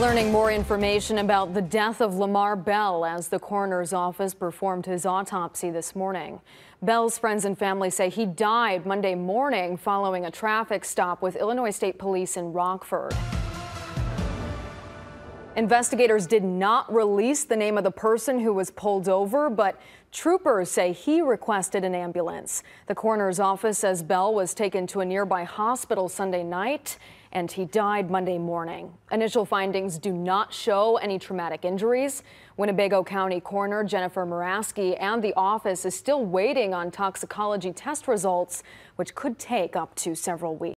learning more information about the death of Lamar Bell as the coroner's office performed his autopsy this morning. Bell's friends and family say he died Monday morning following a traffic stop with Illinois State Police in Rockford. Investigators did not release the name of the person who was pulled over, but troopers say he requested an ambulance. The coroner's office says Bell was taken to a nearby hospital Sunday night and he died Monday morning. Initial findings do not show any traumatic injuries. Winnebago County Coroner Jennifer Muraski and the office is still waiting on toxicology test results, which could take up to several weeks.